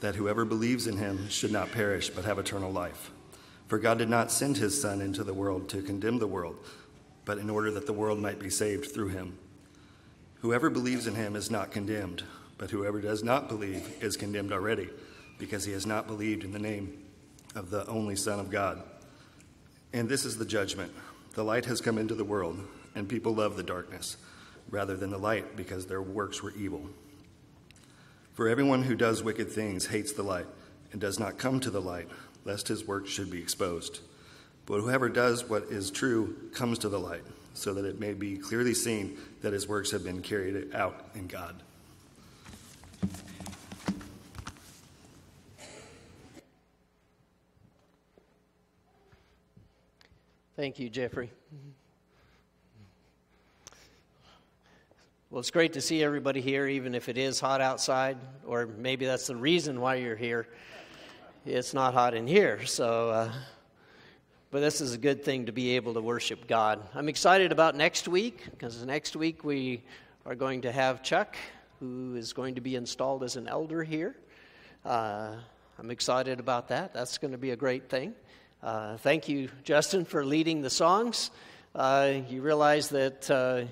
that whoever believes in him should not perish but have eternal life. For God did not send his Son into the world to condemn the world, but in order that the world might be saved through him. Whoever believes in him is not condemned, but whoever does not believe is condemned already, because he has not believed in the name of the only Son of God. And this is the judgment the light has come into the world, and people love the darkness rather than the light because their works were evil. For everyone who does wicked things hates the light and does not come to the light, lest his works should be exposed. But whoever does what is true comes to the light, so that it may be clearly seen that his works have been carried out in God. Thank you, Jeffrey. Well, it's great to see everybody here, even if it is hot outside, or maybe that's the reason why you're here. It's not hot in here, so. Uh, but this is a good thing to be able to worship God. I'm excited about next week because next week we are going to have Chuck, who is going to be installed as an elder here. Uh, I'm excited about that. That's going to be a great thing. Uh, thank you, Justin, for leading the songs. Uh, you realize that uh,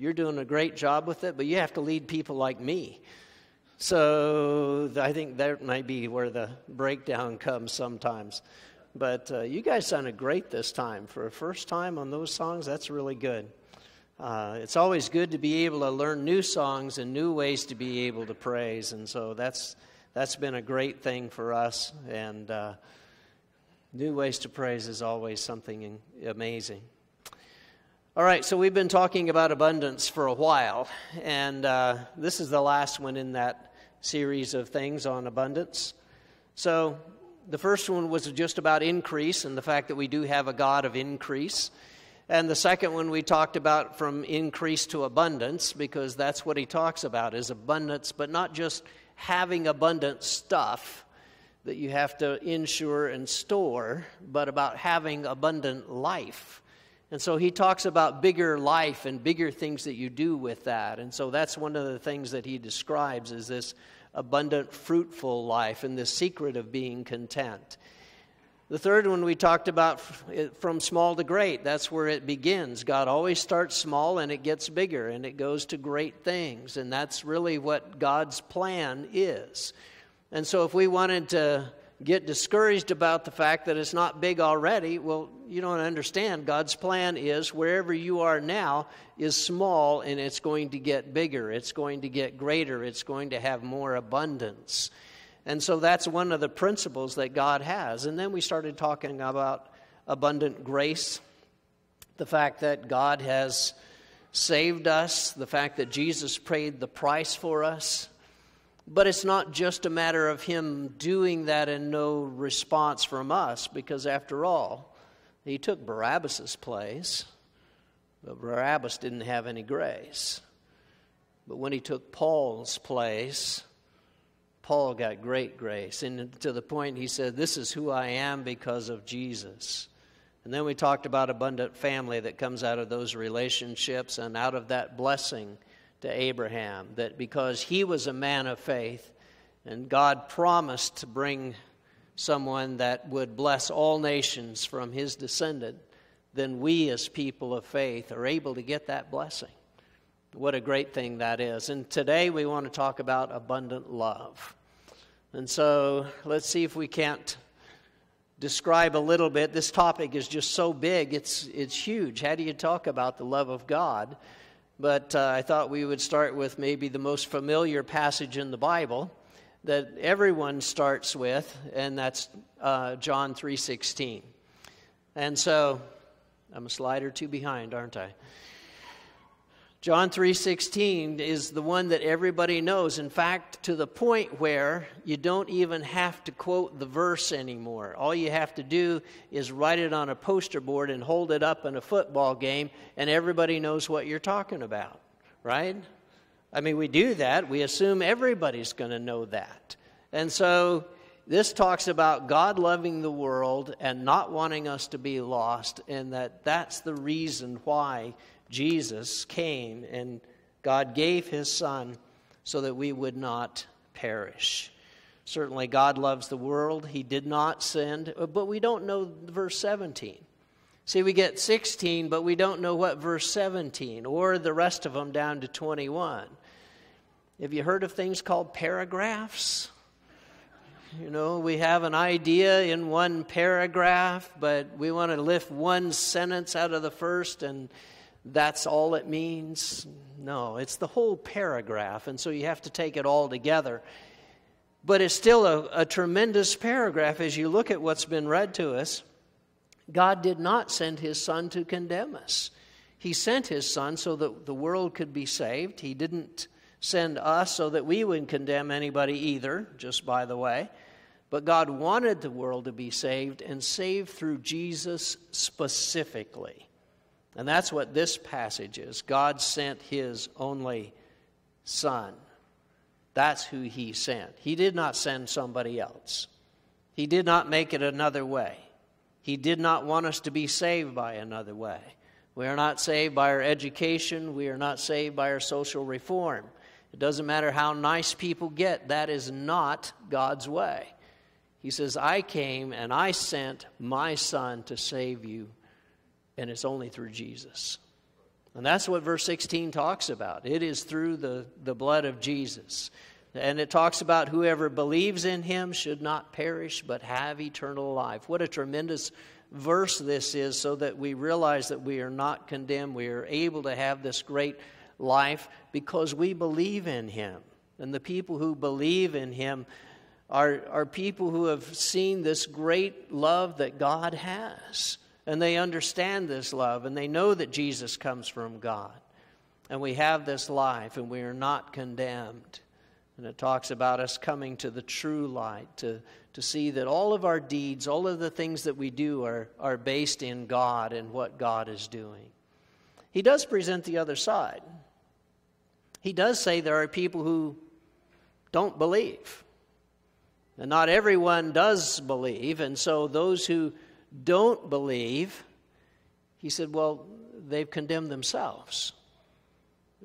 you're doing a great job with it, but you have to lead people like me. So I think that might be where the breakdown comes sometimes. But uh, you guys sounded great this time. For a first time on those songs, that's really good. Uh, it's always good to be able to learn new songs and new ways to be able to praise. And so that's, that's been a great thing for us. And uh, new ways to praise is always something amazing. All right, so we've been talking about abundance for a while, and uh, this is the last one in that series of things on abundance. So, the first one was just about increase and the fact that we do have a God of increase. And the second one we talked about from increase to abundance because that's what he talks about is abundance, but not just having abundant stuff that you have to insure and store, but about having abundant life and so he talks about bigger life and bigger things that you do with that. And so that's one of the things that he describes is this abundant, fruitful life and the secret of being content. The third one we talked about from small to great, that's where it begins. God always starts small and it gets bigger and it goes to great things. And that's really what God's plan is. And so if we wanted to get discouraged about the fact that it's not big already, well, you don't understand. God's plan is wherever you are now is small and it's going to get bigger, it's going to get greater, it's going to have more abundance. And so that's one of the principles that God has. And then we started talking about abundant grace, the fact that God has saved us, the fact that Jesus paid the price for us. But it's not just a matter of him doing that and no response from us, because after all, he took Barabbas' place, but Barabbas didn't have any grace. But when he took Paul's place, Paul got great grace. And to the point he said, This is who I am because of Jesus. And then we talked about abundant family that comes out of those relationships and out of that blessing to Abraham that because he was a man of faith and God promised to bring someone that would bless all nations from his descendant, then we as people of faith are able to get that blessing. What a great thing that is. And today we want to talk about abundant love. And so let's see if we can't describe a little bit. This topic is just so big, it's, it's huge. How do you talk about the love of God? But uh, I thought we would start with maybe the most familiar passage in the Bible that everyone starts with, and that's uh, John 3:16. And so, I'm a slide or two behind, aren't I? John 3:16 is the one that everybody knows. In fact, to the point where you don't even have to quote the verse anymore. All you have to do is write it on a poster board and hold it up in a football game and everybody knows what you're talking about, right? I mean, we do that. We assume everybody's going to know that. And so this talks about God loving the world and not wanting us to be lost and that that's the reason why Jesus came and God gave his son so that we would not perish. Certainly, God loves the world. He did not send, but we don't know verse 17. See, we get 16, but we don't know what verse 17 or the rest of them down to 21. Have you heard of things called paragraphs? You know, we have an idea in one paragraph, but we want to lift one sentence out of the first, and that's all it means. No, it's the whole paragraph, and so you have to take it all together. But it's still a, a tremendous paragraph as you look at what's been read to us. God did not send his son to condemn us. He sent his son so that the world could be saved. He didn't send us so that we wouldn't condemn anybody either, just by the way. But God wanted the world to be saved and saved through Jesus specifically. And that's what this passage is. God sent his only son. That's who he sent. He did not send somebody else, he did not make it another way. He did not want us to be saved by another way. We are not saved by our education. We are not saved by our social reform. It doesn't matter how nice people get, that is not God's way. He says, I came and I sent my son to save you, and it's only through Jesus. And that's what verse 16 talks about. It is through the, the blood of Jesus. And it talks about whoever believes in him should not perish but have eternal life. What a tremendous verse this is, so that we realize that we are not condemned. We are able to have this great life because we believe in him. And the people who believe in him are, are people who have seen this great love that God has. And they understand this love and they know that Jesus comes from God. And we have this life and we are not condemned. And it talks about us coming to the true light, to, to see that all of our deeds, all of the things that we do are, are based in God and what God is doing. He does present the other side. He does say there are people who don't believe. And not everyone does believe. And so those who don't believe, he said, well, they've condemned themselves.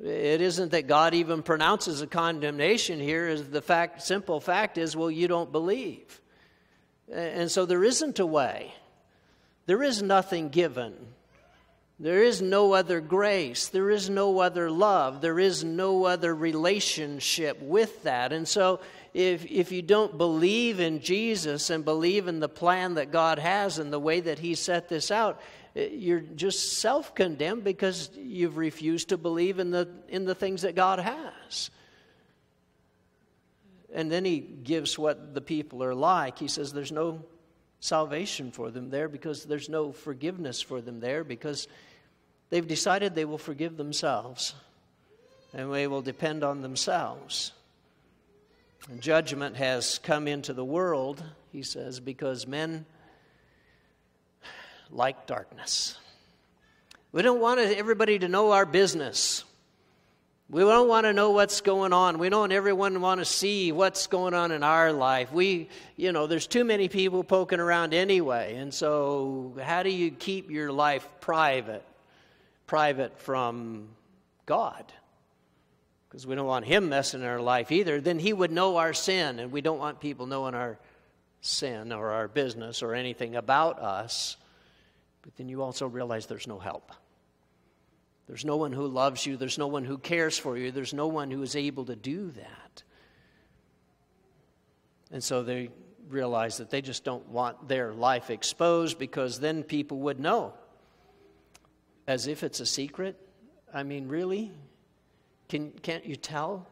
It isn't that God even pronounces a condemnation here. Is the fact, simple fact is, well, you don't believe. And so there isn't a way. There is nothing given. There is no other grace. There is no other love. There is no other relationship with that. And so if, if you don't believe in Jesus and believe in the plan that God has and the way that He set this out, eh, you're just self condemned because you've refused to believe in the, in the things that God has. And then he gives what the people are like. He says there's no salvation for them there because there's no forgiveness for them there because they've decided they will forgive themselves and they will depend on themselves. Judgment has come into the world, he says, because men like darkness. We don't want everybody to know our business. We don't want to know what's going on. We don't everyone want to see what's going on in our life. We, you know, there's too many people poking around anyway. And so, how do you keep your life private? Private from God. Because we don't want Him messing in our life either. Then He would know our sin, and we don't want people knowing our sin or our business or anything about us. But then you also realize there's no help. There's no one who loves you. There's no one who cares for you. There's no one who is able to do that. And so they realize that they just don't want their life exposed because then people would know. As if it's a secret. I mean, really? Can, can't you tell?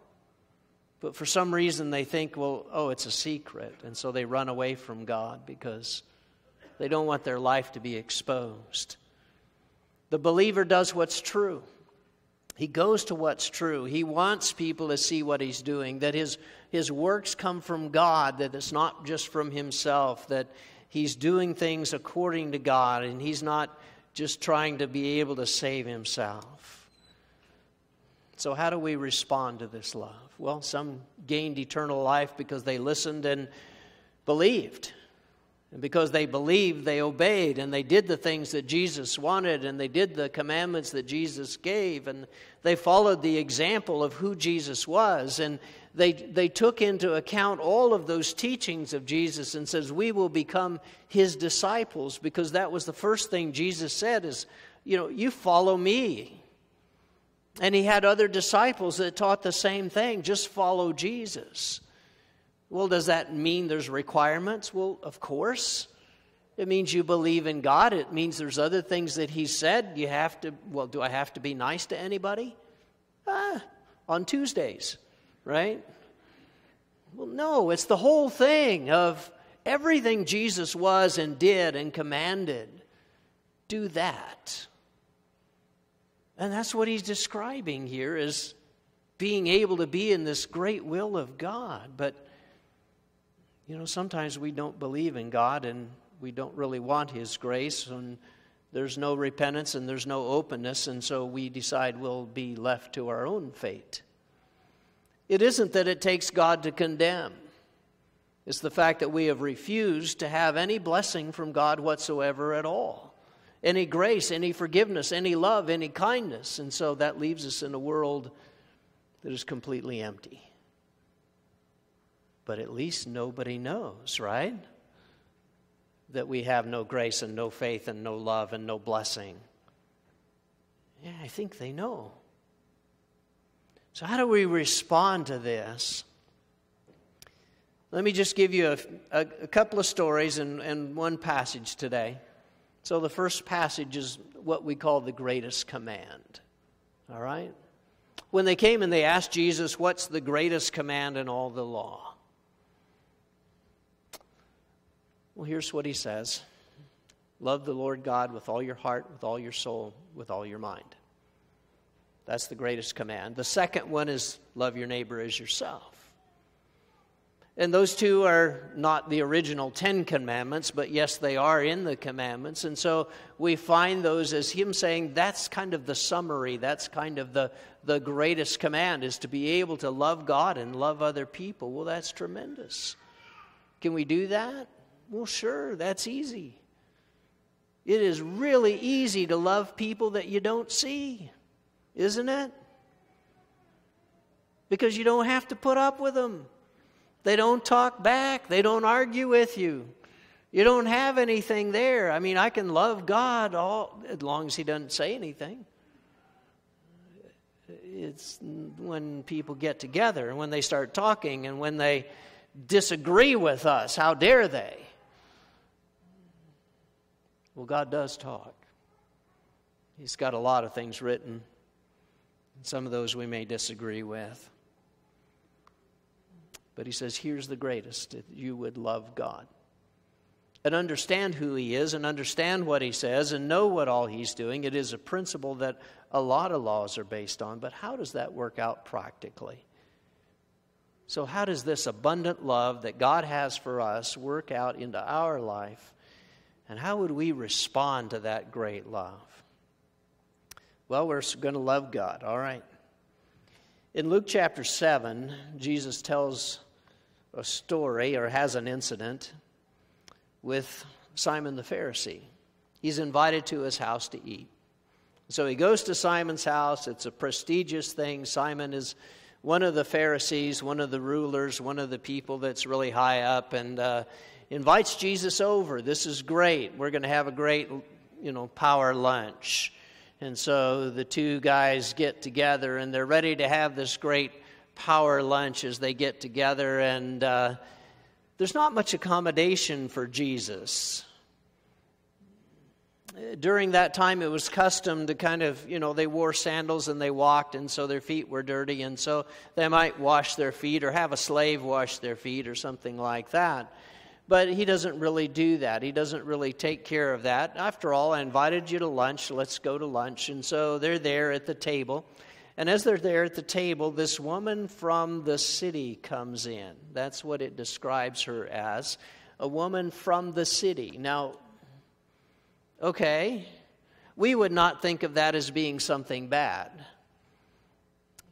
But for some reason they think, well, oh, it's a secret. And so they run away from God because they don't want their life to be exposed. The believer does what's true. He goes to what's true. He wants people to see what he's doing, that his, his works come from God, that it's not just from himself, that he's doing things according to God, and he's not just trying to be able to save himself. So, how do we respond to this love? Well, some gained eternal life because they listened and believed. And because they believed, they obeyed, and they did the things that Jesus wanted, and they did the commandments that Jesus gave, and they followed the example of who Jesus was, and they, they took into account all of those teachings of Jesus and says, we will become his disciples because that was the first thing Jesus said is, you know, you follow me. And he had other disciples that taught the same thing just follow Jesus. Well, does that mean there's requirements? Well, of course. It means you believe in God. It means there's other things that He said. You have to, well, do I have to be nice to anybody? Ah, on Tuesdays, right? Well, no, it's the whole thing of everything Jesus was and did and commanded. Do that. And that's what he's describing here is being able to be in this great will of God. But, you know, sometimes we don't believe in God and we don't really want his grace, and there's no repentance and there's no openness, and so we decide we'll be left to our own fate. It isn't that it takes God to condemn. It's the fact that we have refused to have any blessing from God whatsoever at all any grace, any forgiveness, any love, any kindness. And so that leaves us in a world that is completely empty. But at least nobody knows, right? That we have no grace and no faith and no love and no blessing. Yeah, I think they know. So, how do we respond to this? Let me just give you a, a, a couple of stories and, and one passage today. So the first passage is what we call the greatest command. All right? When they came and they asked Jesus, What's the greatest command in all the law? Well, here's what he says Love the Lord God with all your heart, with all your soul, with all your mind. That's the greatest command. The second one is love your neighbor as yourself. And those two are not the original Ten Commandments, but yes, they are in the commandments. And so we find those as Him saying that's kind of the summary, that's kind of the, the greatest command is to be able to love God and love other people. Well, that's tremendous. Can we do that? Well, sure, that's easy. It is really easy to love people that you don't see, isn't it? Because you don't have to put up with them. They don't talk back, they don't argue with you. You don't have anything there. I mean, I can love God all as long as He doesn't say anything. It's when people get together and when they start talking and when they disagree with us. How dare they? Well, God does talk. He's got a lot of things written. Some of those we may disagree with. But he says, here's the greatest that you would love God and understand who he is and understand what he says and know what all he's doing. It is a principle that a lot of laws are based on, but how does that work out practically? So, how does this abundant love that God has for us work out into our life? And how would we respond to that great love? Well, we're going to love God, all right. In Luke chapter 7, Jesus tells a story or has an incident with Simon the Pharisee. He's invited to his house to eat. So he goes to Simon's house. It's a prestigious thing. Simon is one of the Pharisees, one of the rulers, one of the people that's really high up, and uh, invites Jesus over. This is great. We're going to have a great, you know, power lunch. And so the two guys get together and they're ready to have this great power lunch as they get together. And uh, there's not much accommodation for Jesus. During that time, it was custom to kind of, you know, they wore sandals and they walked, and so their feet were dirty, and so they might wash their feet or have a slave wash their feet or something like that. But he doesn't really do that. He doesn't really take care of that. After all, I invited you to lunch. Let's go to lunch. And so they're there at the table. And as they're there at the table, this woman from the city comes in. That's what it describes her as a woman from the city. Now, okay, we would not think of that as being something bad.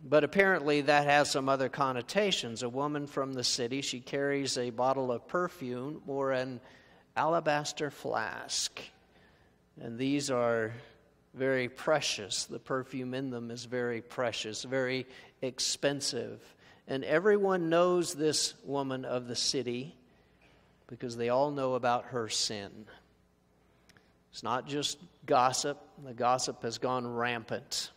But apparently, that has some other connotations. A woman from the city, she carries a bottle of perfume or an alabaster flask. And these are very precious. The perfume in them is very precious, very expensive. And everyone knows this woman of the city because they all know about her sin. It's not just gossip, the gossip has gone rampant.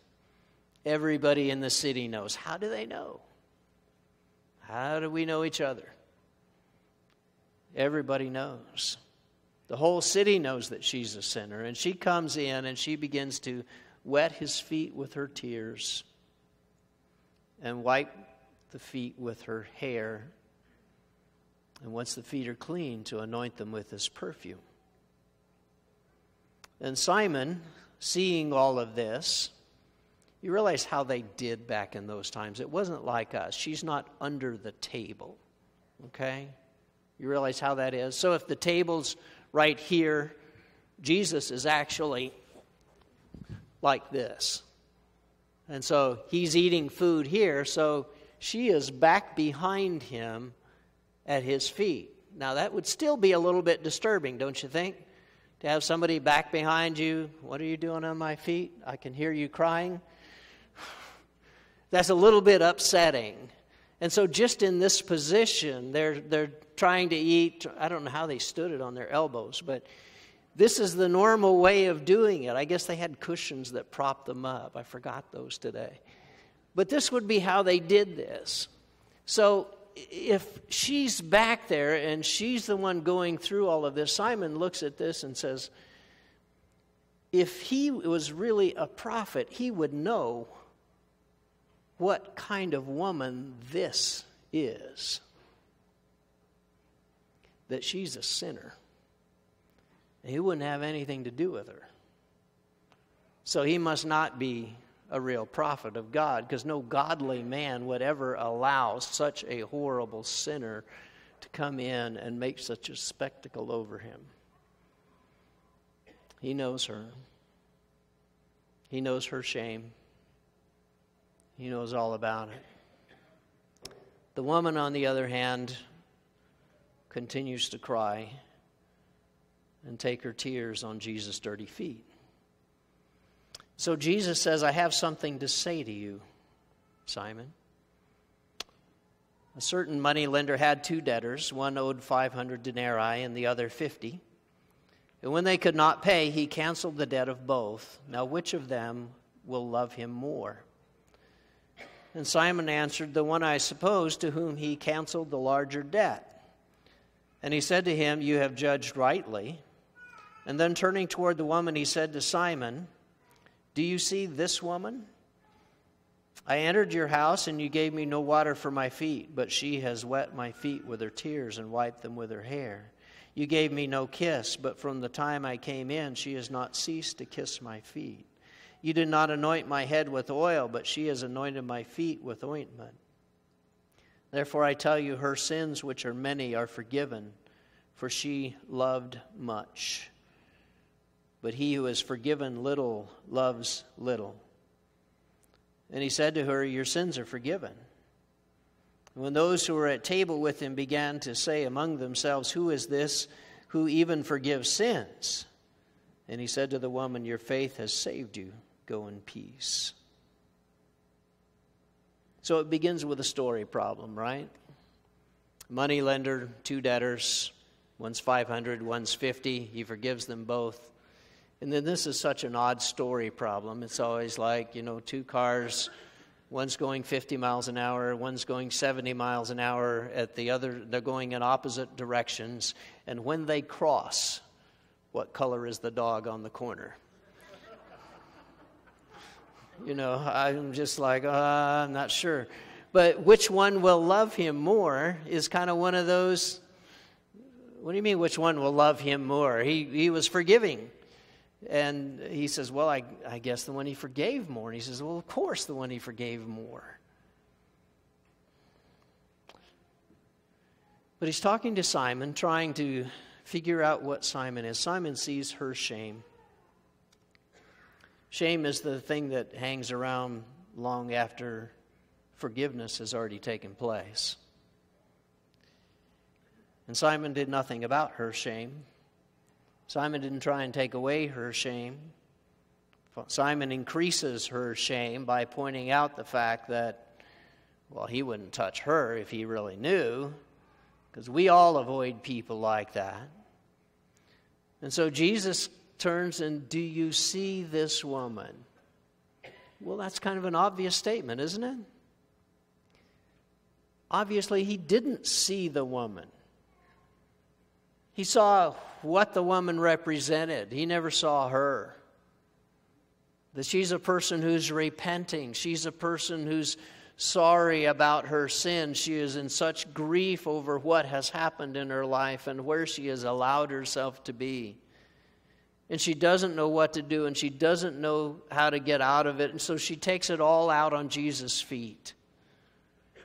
Everybody in the city knows. How do they know? How do we know each other? Everybody knows. The whole city knows that she's a sinner. And she comes in and she begins to wet his feet with her tears and wipe the feet with her hair. And once the feet are clean, to anoint them with his perfume. And Simon, seeing all of this, you realize how they did back in those times. It wasn't like us. She's not under the table. Okay? You realize how that is? So if the table's right here, Jesus is actually like this. And so he's eating food here, so she is back behind him at his feet. Now, that would still be a little bit disturbing, don't you think? To have somebody back behind you, what are you doing on my feet? I can hear you crying. That's a little bit upsetting. And so, just in this position, they're, they're trying to eat. I don't know how they stood it on their elbows, but this is the normal way of doing it. I guess they had cushions that propped them up. I forgot those today. But this would be how they did this. So, if she's back there and she's the one going through all of this, Simon looks at this and says, if he was really a prophet, he would know what kind of woman this is. That she's a sinner. And he wouldn't have anything to do with her. So he must not be a real prophet of God because no godly man would ever allow such a horrible sinner to come in and make such a spectacle over him. He knows her. He knows her shame. He knows all about it. The woman, on the other hand, continues to cry and take her tears on Jesus' dirty feet. So Jesus says, I have something to say to you, Simon. A certain money lender had two debtors. One owed 500 denarii and the other 50. And when they could not pay, he canceled the debt of both. Now, which of them will love him more? And Simon answered, The one I suppose to whom he canceled the larger debt. And he said to him, You have judged rightly. And then turning toward the woman, he said to Simon, Do you see this woman? I entered your house, and you gave me no water for my feet, but she has wet my feet with her tears and wiped them with her hair. You gave me no kiss, but from the time I came in, she has not ceased to kiss my feet. You did not anoint my head with oil, but she has anointed my feet with ointment. Therefore, I tell you, her sins, which are many, are forgiven, for she loved much. But he who is forgiven little loves little. And he said to her, Your sins are forgiven. And when those who were at table with him began to say among themselves, Who is this who even forgives sins? And he said to the woman, Your faith has saved you. Go in peace. So it begins with a story problem, right? Money lender, two debtors, one's 500, one's 50. He forgives them both. And then this is such an odd story problem. It's always like, you know, two cars, one's going 50 miles an hour, one's going 70 miles an hour at the other, they're going in opposite directions. And when they cross, what color is the dog on the corner? You know, I'm just like, uh, I'm not sure. But which one will love him more is kind of one of those. What do you mean, which one will love him more? He, he was forgiving. And he says, Well, I, I guess the one he forgave more. And he says, Well, of course, the one he forgave more. But he's talking to Simon, trying to figure out what Simon is. Simon sees her shame. Shame is the thing that hangs around long after forgiveness has already taken place. And Simon did nothing about her shame. Simon didn't try and take away her shame. Simon increases her shame by pointing out the fact that, Well, he wouldn't touch her if he really knew, because we all avoid people like that. And so Jesus turns and, Do you see this woman? Well, that's kind of an obvious statement, isn't it? Obviously, he didn't see the woman. He saw what the woman represented, he never saw her. That she's a person who's repenting, she's a person who's sorry about her sin. She is in such grief over what has happened in her life and where she has allowed herself to be. And she doesn't know what to do and she doesn't know how to get out of it. And so she takes it all out on Jesus' feet.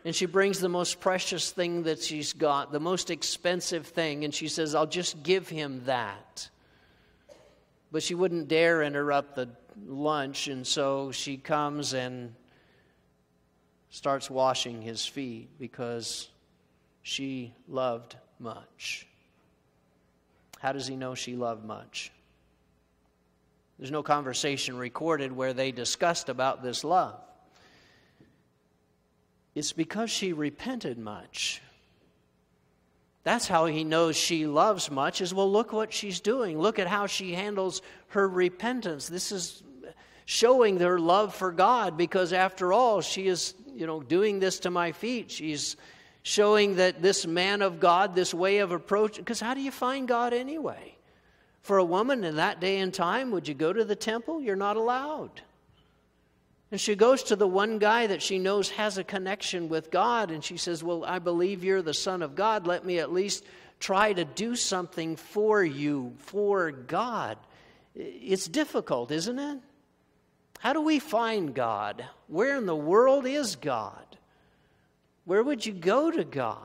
And she brings the most precious thing that she's got, the most expensive thing, and she says, I'll just give him that. But she wouldn't dare interrupt the lunch, and so she comes and starts washing his feet because she loved much. How does he know she loved much? There's no conversation recorded where they discussed about this love. It's because she repented much. That's how he knows she loves much is well look what she's doing. Look at how she handles her repentance. This is showing her love for God because after all she is, you know, doing this to my feet. She's showing that this man of God, this way of approach because how do you find God anyway? For a woman in that day and time, would you go to the temple? You're not allowed. And she goes to the one guy that she knows has a connection with God, and she says, Well, I believe you're the Son of God. Let me at least try to do something for you, for God. It's difficult, isn't it? How do we find God? Where in the world is God? Where would you go to God?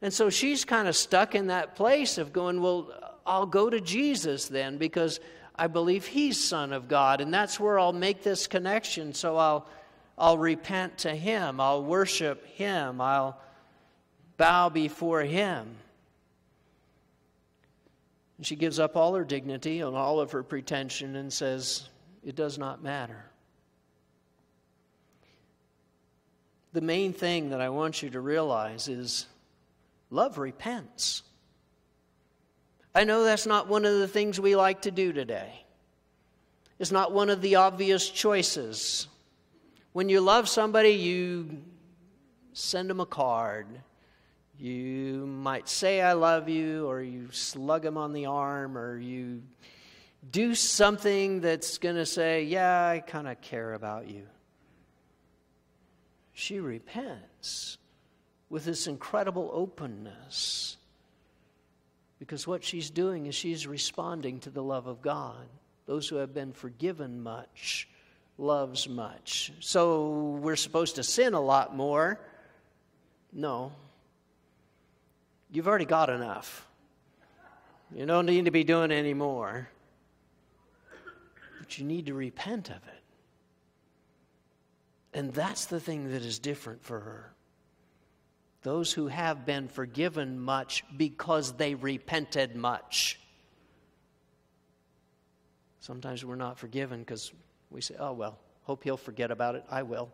And so she's kind of stuck in that place of going, Well, I'll go to Jesus then, because I believe he's Son of God, and that's where I'll make this connection. So I'll, I'll repent to him, I'll worship him, I'll bow before him. And she gives up all her dignity and all of her pretension and says, It does not matter. The main thing that I want you to realize is love repents. I know that's not one of the things we like to do today. It's not one of the obvious choices. When you love somebody, you send them a card. You might say, I love you, or you slug them on the arm, or you do something that's going to say, Yeah, I kind of care about you. She repents with this incredible openness because what she's doing is she's responding to the love of God. Those who have been forgiven much loves much. So we're supposed to sin a lot more. No. You've already got enough. You don't need to be doing any more. But you need to repent of it. And that's the thing that is different for her those who have been forgiven much because they repented much. Sometimes we're not forgiven because we say, oh, well, hope he'll forget about it. I will.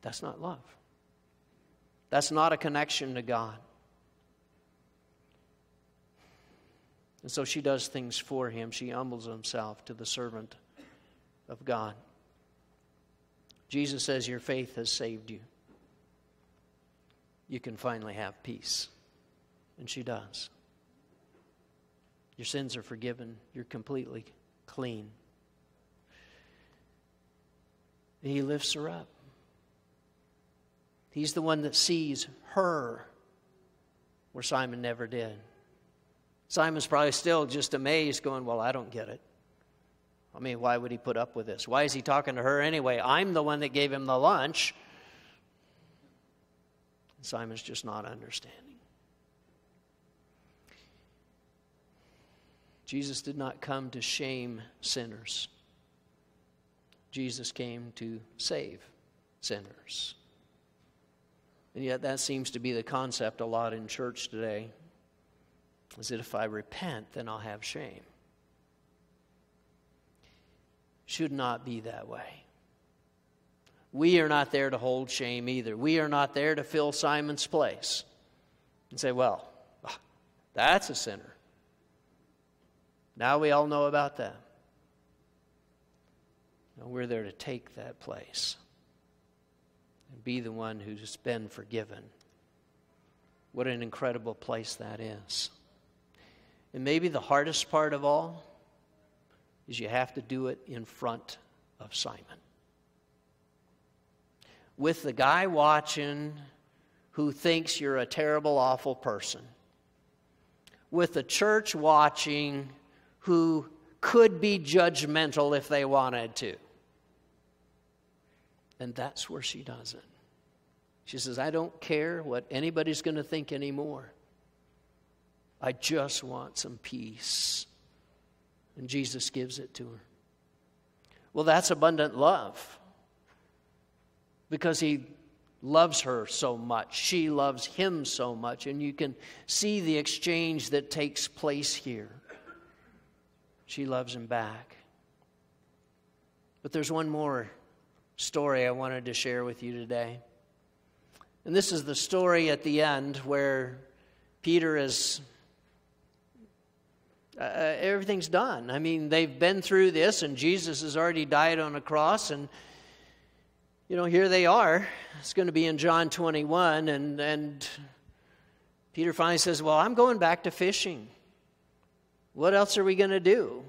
That's not love. That's not a connection to God. And so she does things for him. She humbles himself to the servant of God. Jesus says, Your faith has saved you you can finally have peace. And she does. Your sins are forgiven, you're completely clean. He lifts her up. He's the one that sees her where Simon never did. Simon's probably still just amazed, going, Well, I don't get it. I mean, why would he put up with this? Why is he talking to her anyway? I'm the one that gave him the lunch. Simon's just not understanding. Jesus did not come to shame sinners. Jesus came to save sinners. And yet, that seems to be the concept a lot in church today is that if I repent, then I'll have shame. Should not be that way. We are not there to hold shame either. We are not there to fill Simon's place and say, well, ah, that's a sinner. Now we all know about that. No, we're there to take that place and be the one who's been forgiven. What an incredible place that is. And maybe the hardest part of all is you have to do it in front of Simon. With the guy watching who thinks you're a terrible, awful person. With the church watching who could be judgmental if they wanted to. And that's where she does it. She says, I don't care what anybody's going to think anymore. I just want some peace. And Jesus gives it to her. Well, that's abundant love because he loves her so much. She loves him so much. And you can see the exchange that takes place here. She loves him back. But there's one more story I wanted to share with you today. And this is the story at the end where Peter is. Uh, uh, everything's done. I mean, they've been through this, and Jesus has already died on a cross, and you know, here they are. It's going to be in John 21, and and Peter finally says, "Well, I'm going back to fishing. What else are we going to do?"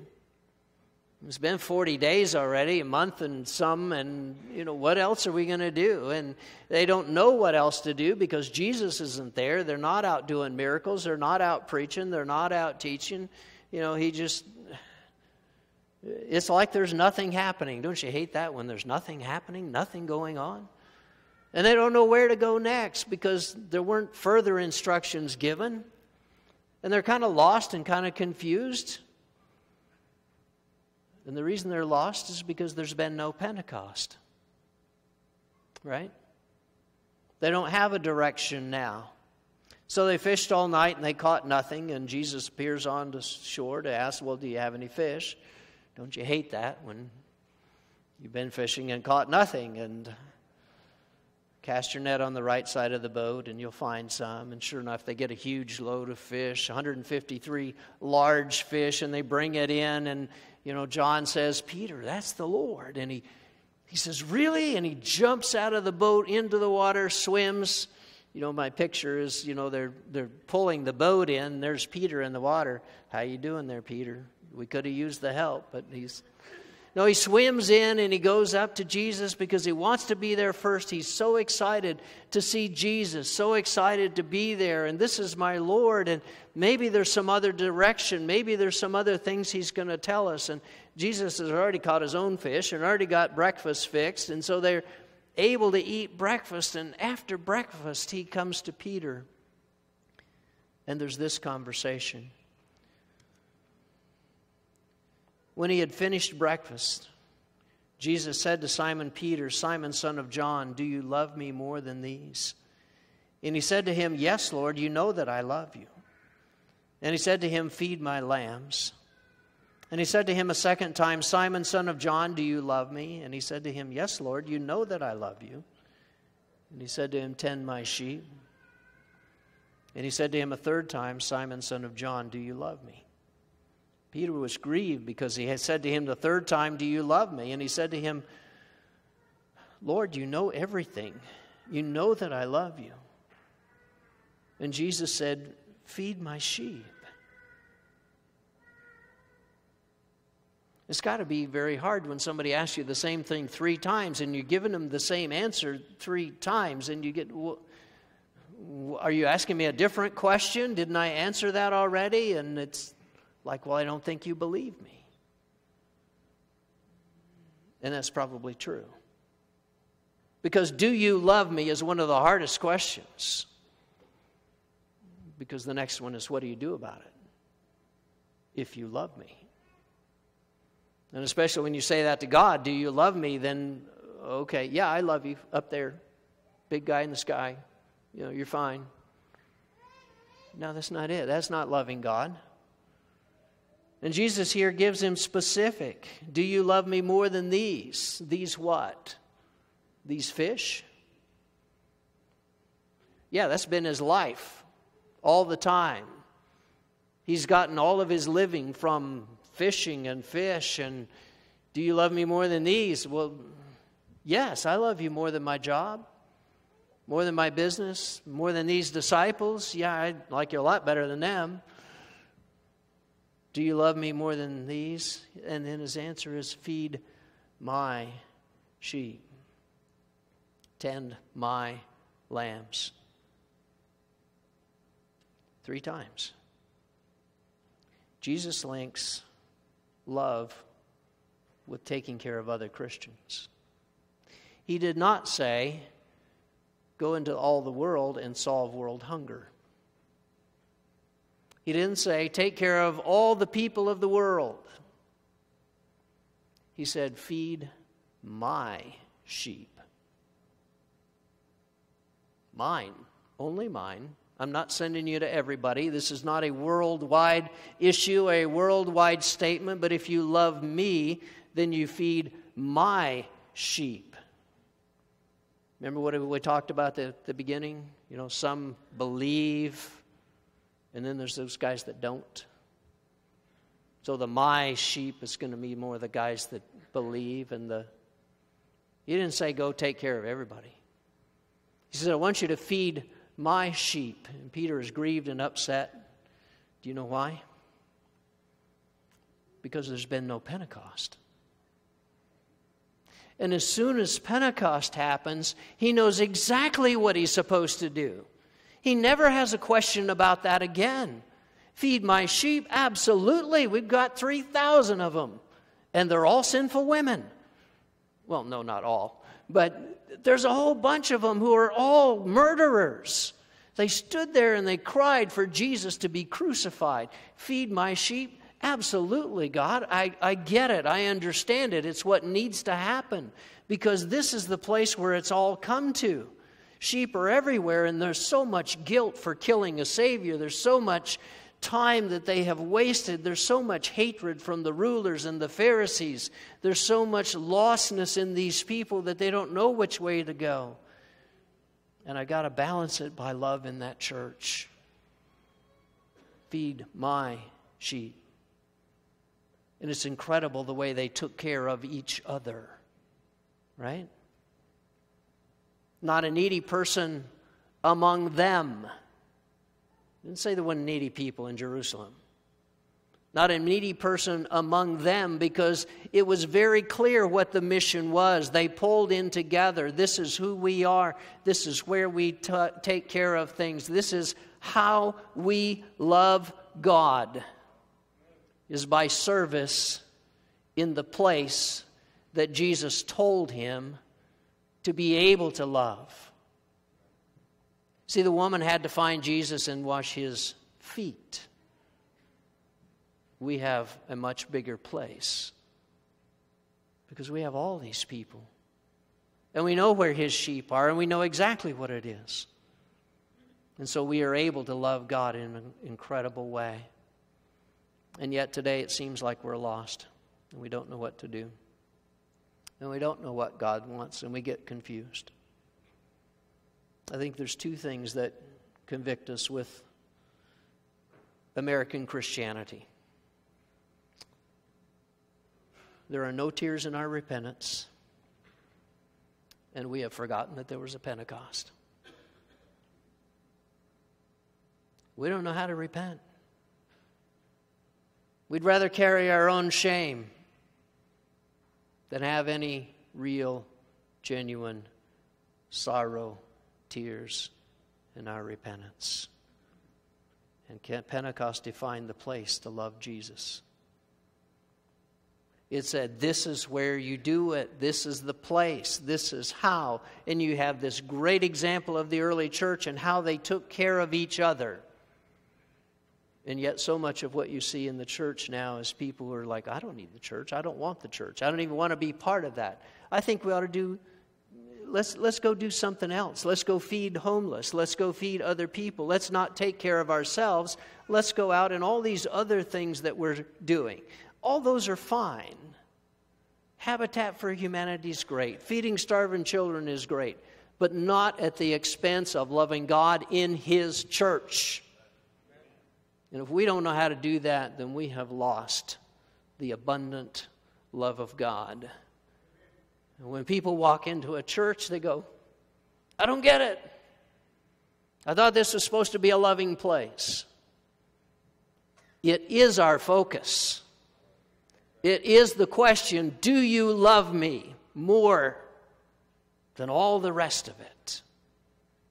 It's been 40 days already, a month and some, and you know, what else are we going to do? And they don't know what else to do because Jesus isn't there. They're not out doing miracles. They're not out preaching. They're not out teaching. You know, he just, it's like there's nothing happening. Don't you hate that when there's nothing happening, nothing going on? And they don't know where to go next because there weren't further instructions given. And they're kind of lost and kind of confused. And the reason they're lost is because there's been no Pentecost. Right? They don't have a direction now. So they fished all night and they caught nothing, and Jesus appears on the shore to ask, Well, do you have any fish? Don't you hate that when you've been fishing and caught nothing? And cast your net on the right side of the boat and you'll find some. And sure enough, they get a huge load of fish 153 large fish, and they bring it in, and you know, John says, Peter, that's the Lord. And he, he says, Really? And he jumps out of the boat into the water, swims. You know, my picture is, you know, they're, they're pulling the boat in. There's Peter in the water. How you doing there, Peter? We could have used the help, but he's no, he swims in and he goes up to Jesus because he wants to be there first. He's so excited to see Jesus, so excited to be there. And this is my Lord. And maybe there's some other direction. Maybe there's some other things he's going to tell us. And Jesus has already caught his own fish and already got breakfast fixed. And so they're able to eat breakfast. And after breakfast, he comes to Peter. And there's this conversation. When he had finished breakfast, Jesus said to Simon Peter, Simon, son of John, Do you love me more than these? And he said to him, Yes, Lord, you know that I love you. And he said to him, Feed my lambs. And he said to him a second time, Simon, son of John, do you love me? And he said to him, Yes, Lord, you know that I love you. And he said to him, Tend my sheep. And he said to him a third time, Simon, son of John, do you love me? Peter was grieved because he had said to him the third time, Do you love me? And he said to him, Lord, you know everything. You know that I love you. And Jesus said, Feed my sheep. It's got to be very hard when somebody asks you the same thing three times and you're giving them the same answer three times and you get, well, are you asking me a different question? Didn't I answer that already? And it's like, well, I don't think you believe me. And that's probably true. Because do you love me is one of the hardest questions. Because the next one is what do you do about it? If you love me. And especially when you say that to God, do you love me? Then, okay, yeah, I love you up there, big guy in the sky. You know, you're fine. No, that's not it. That's not loving God. And Jesus here gives him specific. Do you love me more than these? These what? these fish? Yeah, that's been his life all the time. He's gotten all of his living from fishing and fish. And do you love me more than these? Well, yes, I love you more than my job, more than my business, more than these disciples. Yeah, I like you a lot better than them. Do you love me more than these? And then his answer is feed my sheep, tend my lambs. Three times. Jesus links love with taking care of other Christians. He did not say, go into all the world and solve world hunger. He didn't say, take care of all the people of the world. He said, feed my sheep. Mine, only mine. I'm not sending you to everybody. This is not a worldwide issue, a worldwide statement, but if you love me, then you feed my sheep. Remember what we talked about at the beginning? You know, some believe, and then there's those guys that don't. So the my sheep is going to be more the guys that believe, and the. He didn't say go take care of everybody. He said, I want you to feed my sheep. And Peter is grieved and upset. Do you know why? Because there's been no Pentecost. And as soon as Pentecost happens, he knows exactly what he's supposed to do. He never has a question about that again. Feed my sheep? Absolutely. We've got 3,000 of them, and they're all sinful women. Well, no, not all. But there's a whole bunch of them who are all murderers. They stood there and they cried for Jesus to be crucified. Feed my sheep? Absolutely, God. I, I get it. I understand it. It's what needs to happen because this is the place where it's all come to. Sheep are everywhere, and there's so much guilt for killing a Savior. There's so much time that they have wasted. There's so much hatred from the rulers and the Pharisees. There's so much lostness in these people that they don't know which way to go. And I got to balance it by love in that church. Feed my sheep. And it's incredible the way they took care of each other, right? Not a needy person among them didn't say there weren't needy people in Jerusalem. Not a needy person among them because it was very clear what the mission was. They pulled in together. This is who we are. This is where we t- take care of things. This is how we love God is by service in the place that Jesus told him to be able to love. See, the woman had to find Jesus and wash his feet. We have a much bigger place because we have all these people. And we know where his sheep are, and we know exactly what it is. And so we are able to love God in an incredible way. And yet today it seems like we're lost, and we don't know what to do. And we don't know what God wants, and we get confused. I think there's two things that convict us with American Christianity. There are no tears in our repentance, and we have forgotten that there was a Pentecost. We don't know how to repent. We'd rather carry our own shame than have any real, genuine sorrow tears and our repentance. And Pentecost defined the place to love Jesus. It said, This is where you do it. This is the place. This is how. And you have this great example of the early church and how they took care of each other. And yet, so much of what you see in the church now is people who are like, I don't need the church. I don't want the church. I don't even want to be part of that. I think we ought to do let's, let's go do something else. Let's go feed homeless. Let's go feed other people. Let's not take care of ourselves. Let's go out and all these other things that we're doing. All those are fine. Habitat for Humanity is great. Feeding starving children is great, but not at the expense of loving God in His church. And if we don't know how to do that, then we have lost the abundant love of God. And when people walk into a church, they go, I don't get it. I thought this was supposed to be a loving place. It is our focus. It is the question do you love me more than all the rest of it?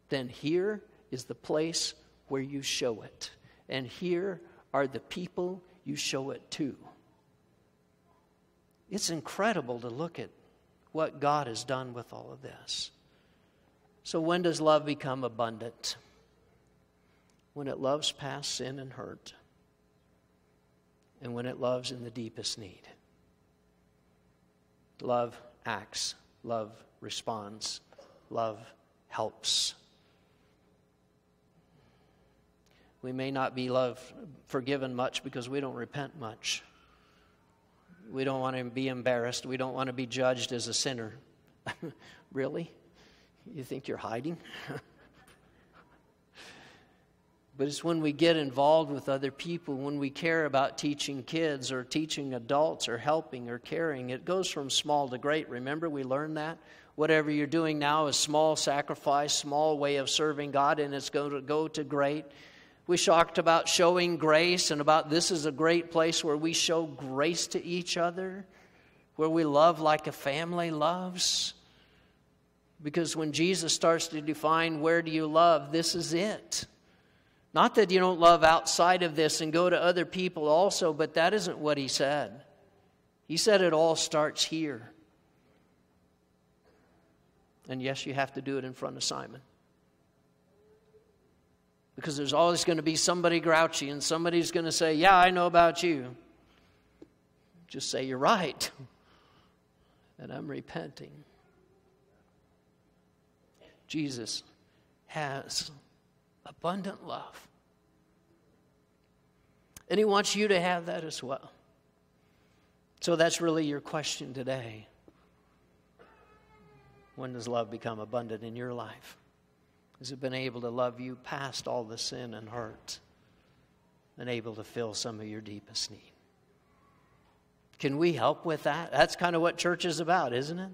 Then here is the place where you show it. And here are the people you show it to. It's incredible to look at what God has done with all of this. So, when does love become abundant? When it loves past sin and hurt, and when it loves in the deepest need. Love acts, love responds, love helps. We may not be love forgiven much because we don't repent much. We don't want to be embarrassed. We don't want to be judged as a sinner. really? You think you're hiding? but it's when we get involved with other people, when we care about teaching kids or teaching adults or helping or caring, it goes from small to great. Remember, we learned that? Whatever you're doing now is small sacrifice, small way of serving God, and it's going to go to great. We talked about showing grace and about this is a great place where we show grace to each other, where we love like a family loves. Because when Jesus starts to define where do you love, this is it. Not that you don't love outside of this and go to other people also, but that isn't what he said. He said it all starts here. And yes, you have to do it in front of Simon because there's always going to be somebody grouchy and somebody's going to say, Yeah, I know about you. Just say, You're right. And I'm repenting. Jesus has abundant love. And He wants you to have that as well. So that's really your question today. When does love become abundant in your life? Has it been able to love you past all the sin and hurt and able to fill some of your deepest need? Can we help with that? That's kind of what church is about, isn't it?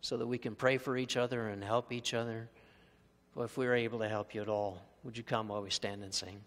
So that we can pray for each other and help each other. Well, if we're able to help you at all, would you come while we stand and sing?